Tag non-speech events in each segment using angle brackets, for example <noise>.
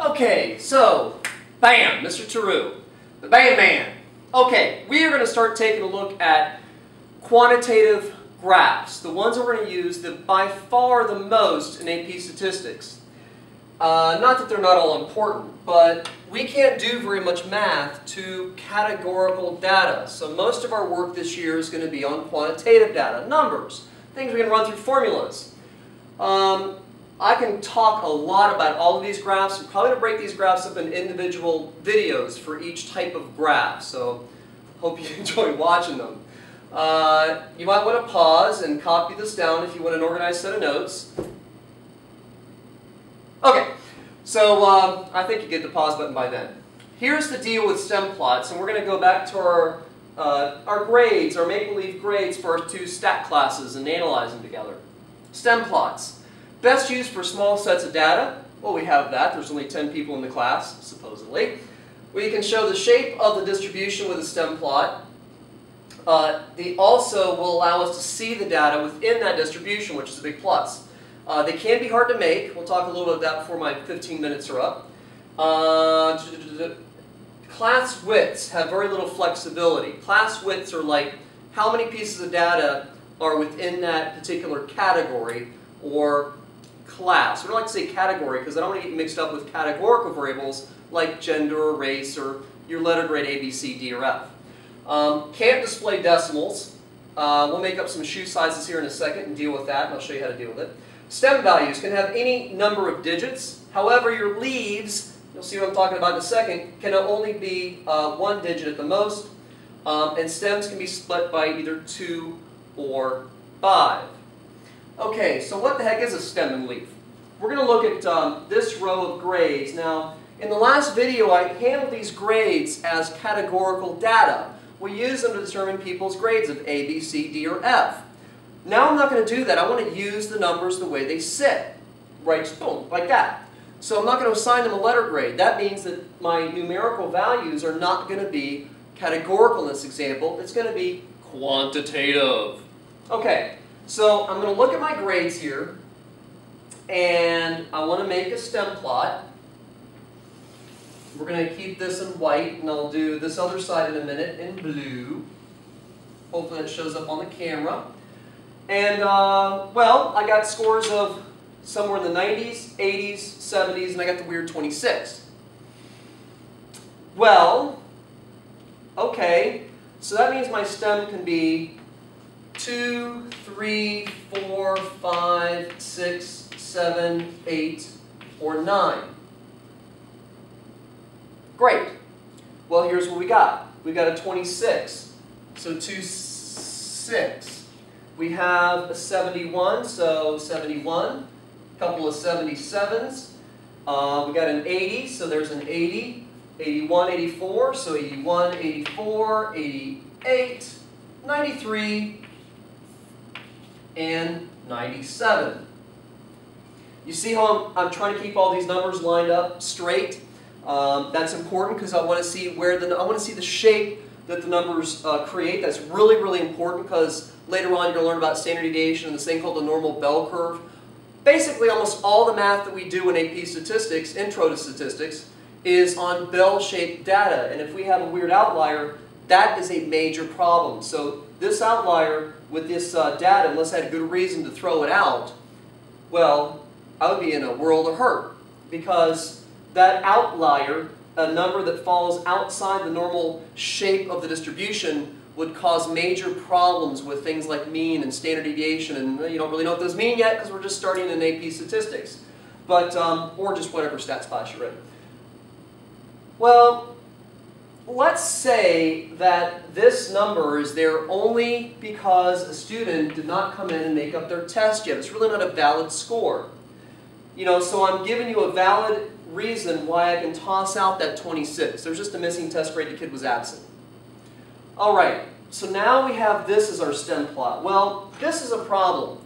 Okay, so, bam, Mr. Tarrou, the Bam Man. Okay, we are going to start taking a look at quantitative graphs, the ones that we're going to use the, by far the most in AP statistics. Uh, not that they're not all important, but we can't do very much math to categorical data. So most of our work this year is going to be on quantitative data, numbers, things we can run through formulas. Um, I can talk a lot about all of these graphs. I'm probably going to break these graphs up in individual videos for each type of graph, so hope you <laughs> enjoy watching them. Uh, you might want to pause and copy this down if you want an organized set of notes. Okay, so um, I think you get the pause button by then. Here's the deal with stem plots, and we're going to go back to our, uh, our grades, our make-believe grades for our two stat classes and analyze them together. Stem plots. Best used for small sets of data. Well, we have that. There's only 10 people in the class, supposedly. We can show the shape of the distribution with a stem plot. Uh, they also will allow us to see the data within that distribution, which is a big plus. Uh, they can be hard to make. We'll talk a little bit about that before my 15 minutes are up. Uh, class widths have very little flexibility. Class widths are like how many pieces of data are within that particular category or class. We don't like to say category because I don't want to get mixed up with categorical variables like gender or race or your letter grade A, B, C, D, or F. Um, can't display decimals. Uh, we'll make up some shoe sizes here in a second and deal with that, and I'll show you how to deal with it. Stem values can have any number of digits. However, your leaves, you'll see what I'm talking about in a second, can only be uh, one digit at the most. Um, and stems can be split by either two or five. Okay, so what the heck is a stem and leaf? We're going to look at um, this row of grades. Now, in the last video, I handled these grades as categorical data. We use them to determine people's grades of A, B, C, D, or F. Now I'm not going to do that. I want to use the numbers the way they sit. Right, boom, like that. So I'm not going to assign them a letter grade. That means that my numerical values are not going to be categorical in this example. It's going to be quantitative. Okay, so I'm going to look at my grades here, and I want to make a stem plot. We're going to keep this in white, and I'll do this other side in a minute in blue. Hopefully that shows up on the camera. And, uh, well, I got scores of somewhere in the 90s, 80s, 70s, and I got the weird 26. Well, okay, so that means my stem can be two, three, four, five, six, seven, eight, or nine. Great. Well, here's what we got. We got a 26. So 2, 6. We have a 71, so 71. A couple of 77s. Uh, we got an 80, so there's an 80. 81, 84, so 81, 84, 88, 93, and 97. You see how I'm, I'm trying to keep all these numbers lined up straight? Um, that's important because I want to see where the I want to see the shape that the numbers uh, create. That's really really important because later on you're going to learn about standard deviation and this thing called the normal bell curve. Basically, almost all the math that we do in AP statistics, intro to statistics, is on bell-shaped data. And if we have a weird outlier, that is a major problem. So this outlier with this uh, data, unless I had a good reason to throw it out, well, I would be in a world of hurt because that outlier, a number that falls outside the normal shape of the distribution, would cause major problems with things like mean and standard deviation, and you don't really know what those mean yet because we're just starting in AP statistics, but um, or just whatever stats class you're in. Well, let's say that this number is there only because a student did not come in and make up their test yet. It's really not a valid score. You know, so I'm giving you a valid reason why I can toss out that 26. There's just a missing test grade, the kid was absent. All right, so now we have this as our stem plot. Well, this is a problem.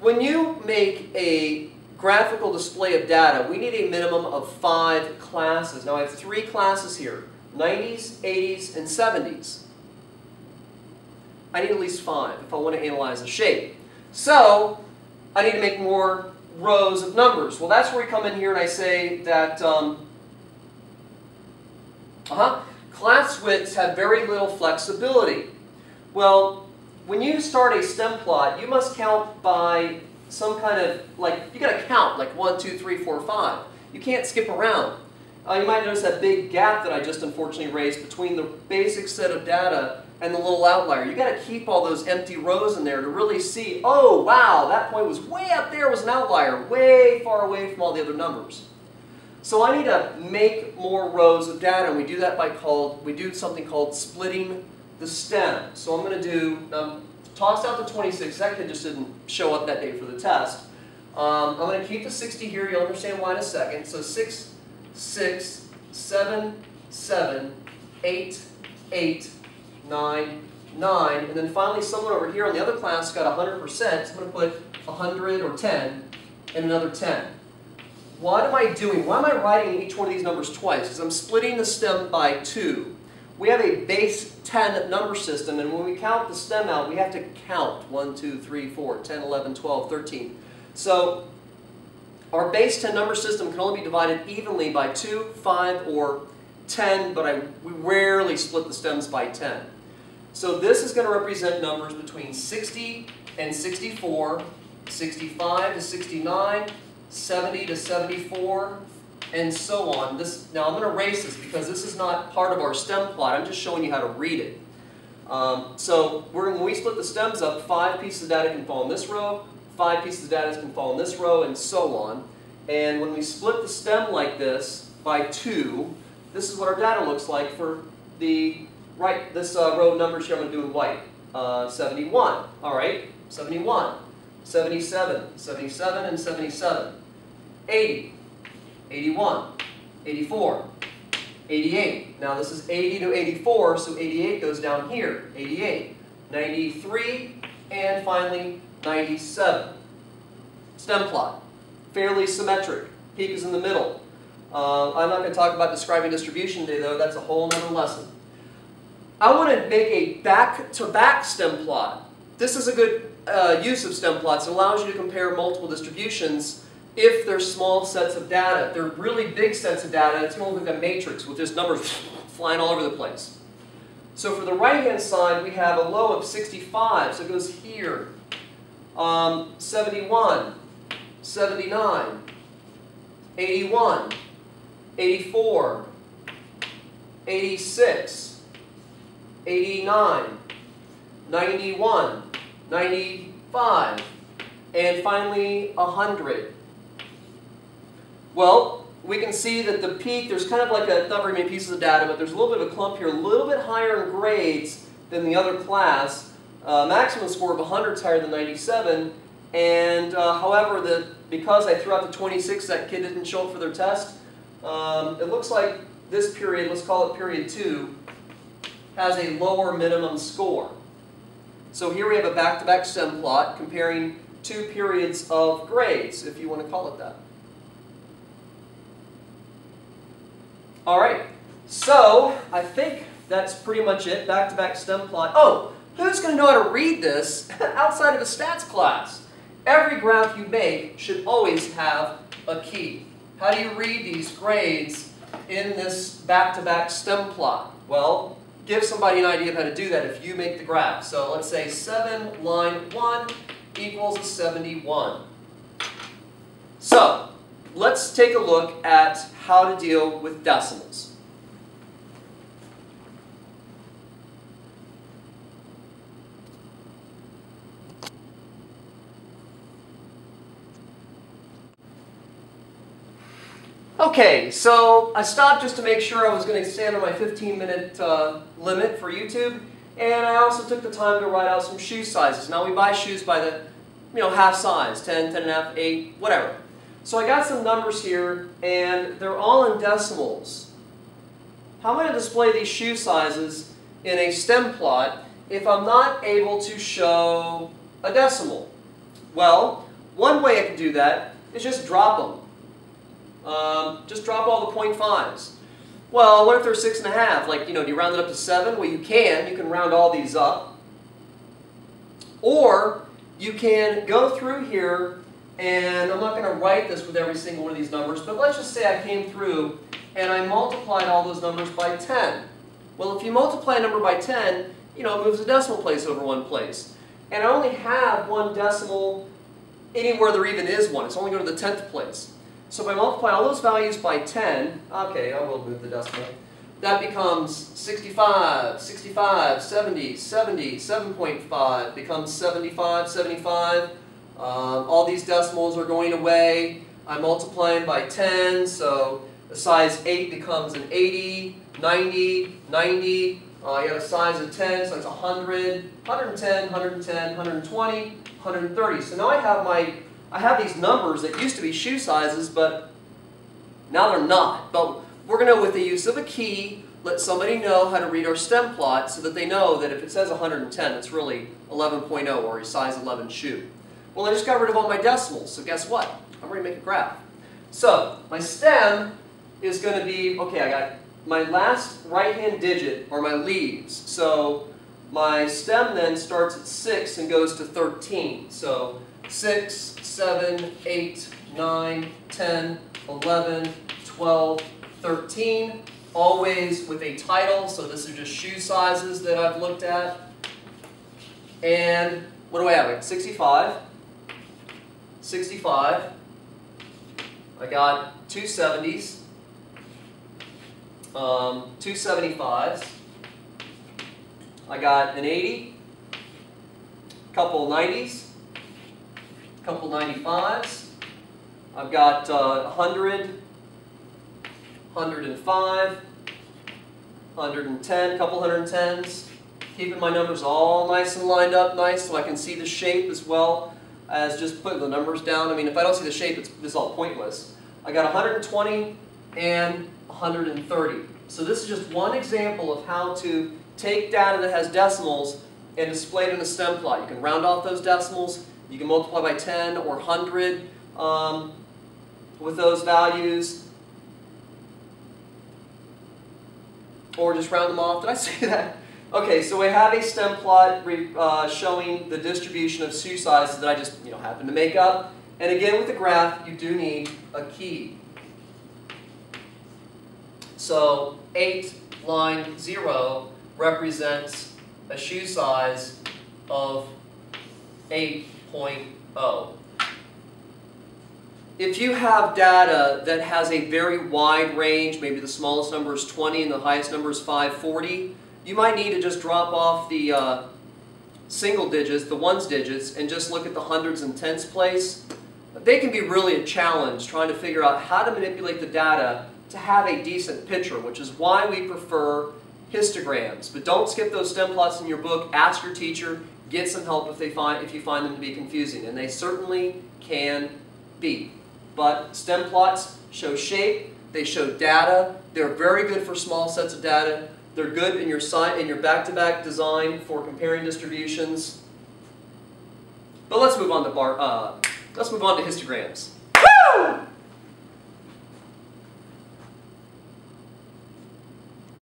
When you make a graphical display of data, we need a minimum of five classes. Now I have three classes here. 90s, 80s, and 70s. I need at least five if I want to analyze a shape. So, I need to make more rows of numbers. Well, that's where we come in here and I say that um, uh-huh, class widths have very little flexibility. Well, when you start a stem plot, you must count by some kind of, like, you got to count, like one, two, three, four, five. You can't skip around. Uh, you might notice that big gap that I just unfortunately raised between the basic set of data and the little outlier. You got to keep all those empty rows in there to really see, oh, wow, that point was way up there was an outlier, way far away from all the other numbers. So I need to make more rows of data, and we do that by called, we do something called splitting the stem. So I'm going to do, um, toss out the 26, that kid just didn't show up that day for the test. Um, I'm going to keep the 60 here, you'll understand why in a second. So 6, 6, 7, 7, 8, 8, 9, 9, and then finally someone over here on the other class got 100%, so I'm going to put 100 or 10 and another 10. What am I doing? Why am I writing each one of these numbers twice? Because I'm splitting the stem by 2. We have a base 10 number system, and when we count the stem out, we have to count 1, 2, 3, 4, 10, 11, 12, 13. So our base 10 number system can only be divided evenly by 2, 5, or 10, but I, we rarely split the stems by 10. So this is going to represent numbers between 60 and 64, 65 to 69, 70 to 74, and so on. This, now I'm going to erase this because this is not part of our stem plot. I'm just showing you how to read it. Um, so when we split the stems up, five pieces of data can fall in this row, five pieces of data can fall in this row, and so on. And when we split the stem like this by two, this is what our data looks like for the right, this uh, row of numbers here I'm going to do in white. Uh, 71, all right, 71, 77, 77, and 77. 80, 81, 84, 88. Now this is 80 to 84, so 88 goes down here. 88, 93, and finally 97. Stem plot, fairly symmetric. Peak is in the middle. Uh, I'm not going to talk about describing distribution today, though. That's a whole other lesson. I want to make a back-to-back -back stem plot. This is a good uh, use of stem plots. It allows you to compare multiple distributions if they're small sets of data. If they're really big sets of data, it's going to look like a matrix with just numbers <laughs> flying all over the place. So for the right-hand side, we have a low of 65, so it goes here. Um, 71, 79, 81, 84, 86, 89, 91, 95, and finally 100. Well, we can see that the peak, there's kind of like a, not very many pieces of data, but there's a little bit of a clump here, a little bit higher in grades than the other class. Uh, maximum score of 100 is higher than 97, and uh, however, the, because I threw out the 26, that kid didn't show up for their test, um, it looks like this period, let's call it period 2, has a lower minimum score. So here we have a back-to-back -back stem plot comparing two periods of grades, if you want to call it that. All right, so I think that's pretty much it. Back-to-back -back stem plot. Oh, who's going to know how to read this <laughs> outside of a stats class? Every graph you make should always have a key. How do you read these grades in this back-to-back -back stem plot? Well, give somebody an idea of how to do that if you make the graph. So let's say 7 line 1 equals 71. So, let's take a look at how to deal with decimals. Okay, so I stopped just to make sure I was going to stand on my 15 minute uh, limit for YouTube, and I also took the time to write out some shoe sizes. Now we buy shoes by the, you know, half size, 10, 10 and a half, 8, whatever. So I got some numbers here, and they're all in decimals. How am I going to display these shoe sizes in a stem plot if I'm not able to show a decimal? Well, one way I can do that is just drop them. Um, just drop all the point fives. Well, what if they're six and a half? Like, you know, do you round it up to seven? Well, you can. You can round all these up. Or you can go through here And I'm not going to write this with every single one of these numbers, but let's just say I came through and I multiplied all those numbers by 10. Well, if you multiply a number by 10, you know, it moves a decimal place over one place. And I only have one decimal anywhere there even is one. It's only going to the 10th place. So if I multiply all those values by 10, okay, I will move the decimal, that becomes 65, 65, 70, 70, 7.5, becomes 75, 75. Um, all these decimals are going away. I'm multiplying by 10, so the size 8 becomes an 80, 90, 90. Uh, you have a size of 10, so it's 100, 110, 110, 120, 130. So now I have my, I have these numbers that used to be shoe sizes, but now they're not. But we're going to, with the use of a key, let somebody know how to read our stem plot so that they know that if it says 110, it's really 11.0 or a size 11 shoe. Well, I just got rid of all my decimals, so guess what? I'm going to make a graph. So, my stem is going to be, okay, I got my last right-hand digit are my leaves. So my stem then starts at 6 and goes to 13. So 6, 7, 8, 9, 10, 11, 12, 13. Always with a title, so this is just shoe sizes that I've looked at. And what do I have? 65. 65. I got two 70s um, two 75s. I got an 80, a couple 90s, a couple 95s. I've got uh, 100, 105, 110, a couple 110s. Keeping my numbers all nice and lined up nice so I can see the shape as well as just putting the numbers down. I mean, if I don't see the shape, it's, it's all pointless. I got 120 and 130. So this is just one example of how to take data that has decimals and display it in a stem plot. You can round off those decimals, you can multiply by 10 or 100 um, with those values, or just round them off. Did I say <laughs> that? Okay, so we have a stem plot uh, showing the distribution of shoe sizes that I just you know happen to make up. And again, with the graph, you do need a key. So 8 line 0 represents a shoe size of 8.0. If you have data that has a very wide range, maybe the smallest number is 20 and the highest number is 540, you might need to just drop off the uh, single digits, the ones digits, and just look at the hundreds and tens place. They can be really a challenge trying to figure out how to manipulate the data to have a decent picture, which is why we prefer histograms. But don't skip those stem plots in your book. Ask your teacher. Get some help if, they find, if you find them to be confusing. And they certainly can be. But stem plots show shape. They show data. They're very good for small sets of data. They're good in your in your back-to-back -back design for comparing distributions. But let's move on to bar. Uh, let's move on to histograms. Woo!